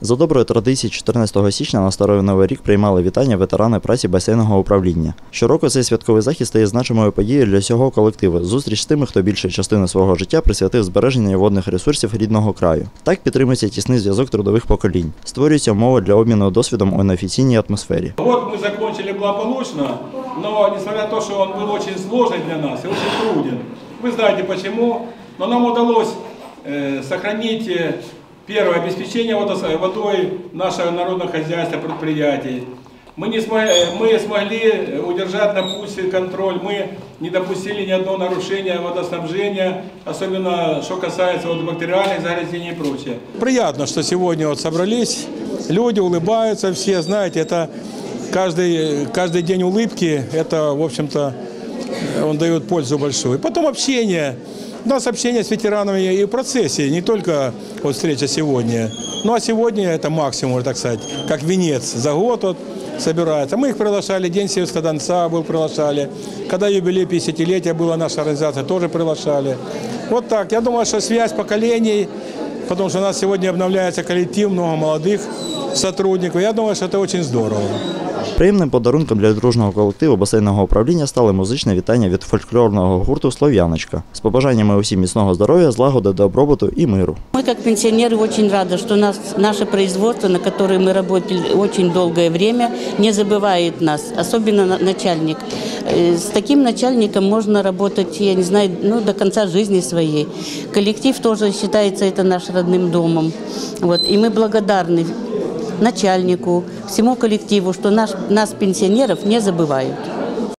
За доброю традицією 14 січня на Старий Новий рік приймали вітання ветерани праці басейного управління. Щороку цей святковий захід стає значимою подією для всього колективу. Зустріч з тими, хто більше частину свого життя присвятив збереженню водних ресурсів рідного краю. Так підтримується тісний зв'язок трудових поколінь. Створюються умови для обміну досвідом у неофіційній атмосфері. Вот мы закончили благополучно, но несмотря на то, что он был очень сложный для нас и очень труден, вы знаете почему, но нам удалось э, сохранить э, первое обеспечение водой нашего народного хозяйства, предприятий. Мы, не смогли, мы смогли удержать на пульсе контроль, мы не допустили ни одного нарушения водоснабжения, особенно что касается вот бактериальных загрязнений и прочее. Приятно, что сегодня вот собрались, люди улыбаются все, знаете, это каждый, каждый день улыбки, это, в общем-то, он дает пользу большую. Потом общение. У нас общение с ветеранами и в процессе, не только вот встреча сегодня. Ну а сегодня это максимум, так сказать, как венец за год вот собирается. Мы их приглашали, День сельского донца был приглашали. Когда юбилей 50-летия была наша организация, тоже приглашали. Вот так. Я думаю, что связь поколений, потому что у нас сегодня обновляется коллектив, много молодых сотрудников. Я думаю, что это очень здорово. Приємним подарунком для дружного колективу басейного управління стали музичне вітання від фольклорного гурту Слов'яночка з побажаннями усім міцного здоров'я, злагоди, добробуту і миру. Мы как пенсионеры очень рады, что нас, наше производство, на которое мы работали очень долгое время, не забывает нас, особенно на- начальник. Э, С таким начальником можно работать, я не знаю, ну, до конца жизни своей. Коллектив тоже считается это наш родным домом. Вот. И мы благодарны начальнику, всему коллективу, что наш, нас, пенсионеров, не забывают.